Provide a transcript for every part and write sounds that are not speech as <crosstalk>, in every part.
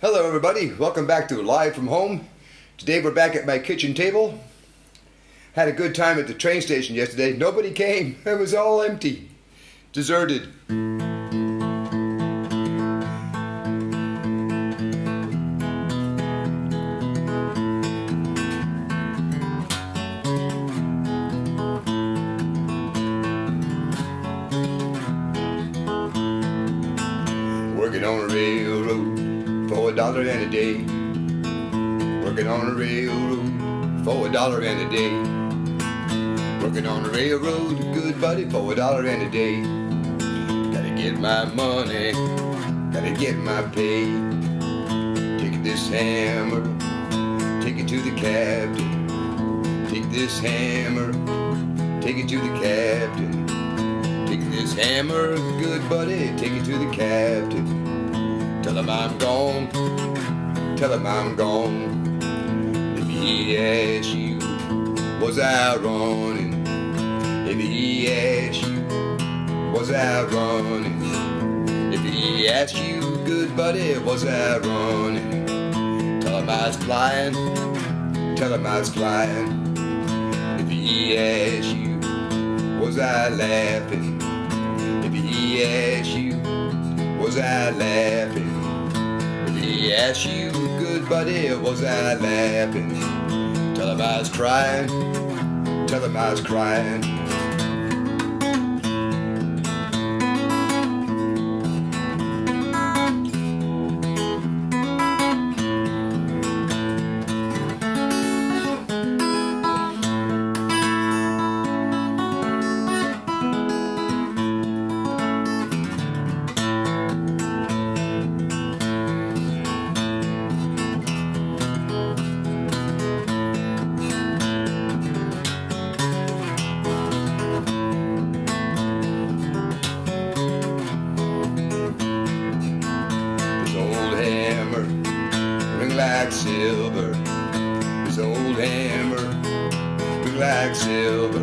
Hello everybody, welcome back to Live from Home. Today we're back at my kitchen table. Had a good time at the train station yesterday. Nobody came. <laughs> It was all empty. Deserted. Working on a railroad for a dollar and a day. Working on a railroad for a dollar and a day. Working on a railroad, good buddy, for a dollar and a day. Gotta get my money, gotta get my pay. Take this hammer, take it to the captain. Take this hammer, take it to the captain. Take this hammer, good buddy, take it to the captain. Tell him I'm gone, tell him I'm gone. If he asks you, was I running? If he asks you, was I running? If he asks you, good buddy, was I running? Tell him I was flying, tell him I was flying. If he asks you, was I laughing? If he asks you, was I laughing? Asks you, good buddy, it was I laughing? Tell him I was crying, tell him I was crying. Like silver. This old hammer, ring like silver.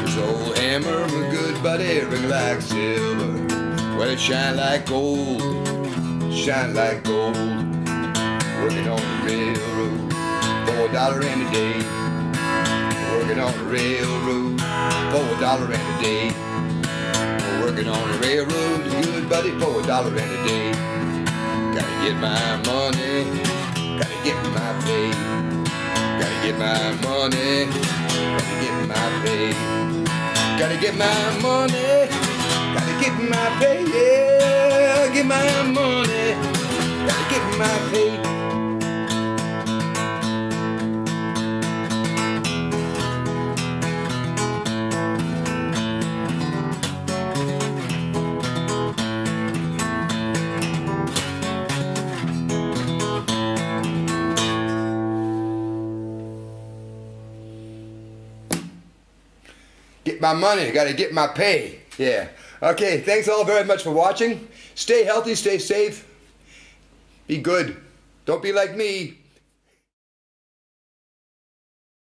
This old hammer, my good buddy, ring like silver. Well, it shine like gold, shine like gold. Working on the railroad for a dollar and a day. Working on the railroad for a dollar and a day. Working on a railroad, good buddy, for a dollar and a day. Gotta get my money, gotta get my pay. Gotta get my money, gotta get my pay. Gotta get my money, gotta get my pay. Yeah, get my money, gotta get my pay. My money, gotta get my pay. Yeah. Okay, thanks all very much for watching. Stay healthy, stay safe. Be good. Don't be like me.